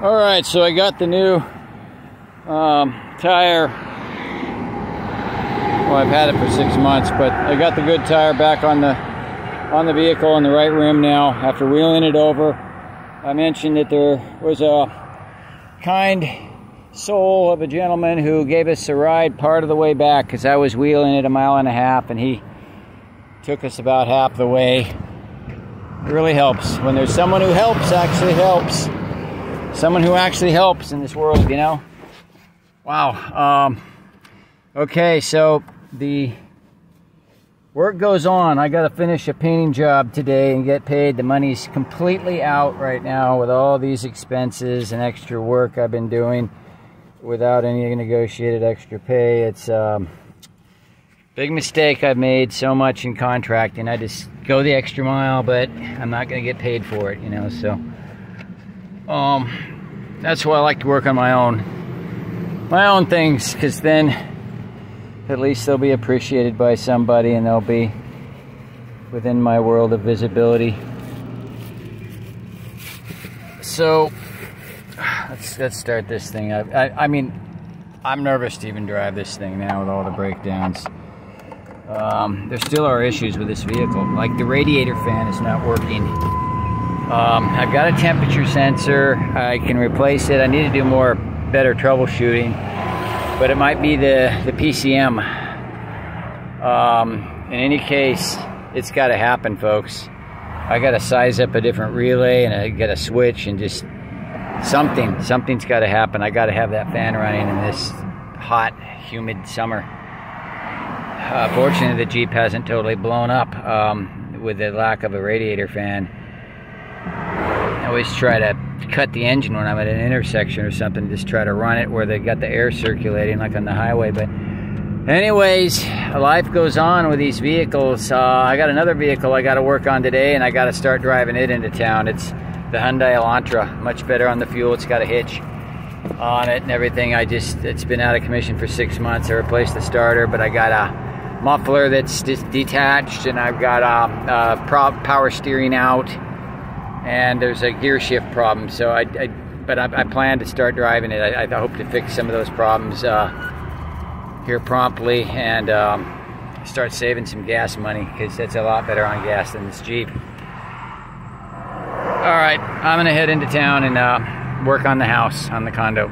All right, so I got the new um, tire. Well, I've had it for six months, but I got the good tire back on the on the vehicle in the right rim now after wheeling it over. I mentioned that there was a kind soul of a gentleman who gave us a ride part of the way back because I was wheeling it a mile and a half and he took us about half the way. It really helps when there's someone who helps, actually helps. Someone who actually helps in this world, you know? Wow. Um, okay, so the work goes on. I got to finish a painting job today and get paid. The money's completely out right now with all these expenses and extra work I've been doing without any negotiated extra pay. It's um, big mistake I've made so much in contracting. I just go the extra mile, but I'm not going to get paid for it, you know. So, um, that's why I like to work on my own, my own things, because then at least they'll be appreciated by somebody, and they'll be within my world of visibility. So let's let's start this thing. I, I, I mean, I'm nervous to even drive this thing now with all the breakdowns. Um, there still are issues with this vehicle. Like the radiator fan is not working. Um, I've got a temperature sensor. I can replace it. I need to do more, better troubleshooting. But it might be the the PCM. Um, in any case, it's got to happen, folks. I got to size up a different relay and I got to switch and just something something's got to happen i got to have that fan running in this hot humid summer uh, fortunately the jeep hasn't totally blown up um, with the lack of a radiator fan always try to cut the engine when i'm at an intersection or something just try to run it where they got the air circulating like on the highway but anyways life goes on with these vehicles uh, i got another vehicle i got to work on today and i got to start driving it into town it's the Hyundai Elantra. Much better on the fuel. It's got a hitch on it and everything. I just, it's been out of commission for six months. I replaced the starter, but I got a muffler that's just detached and I've got a, a power steering out and there's a gear shift problem. So I, I but I, I, plan to start driving it. I, I, hope to fix some of those problems uh, here promptly and um, start saving some gas money because that's a lot better on gas than this Jeep. All right, I'm gonna head into town and uh, work on the house, on the condo.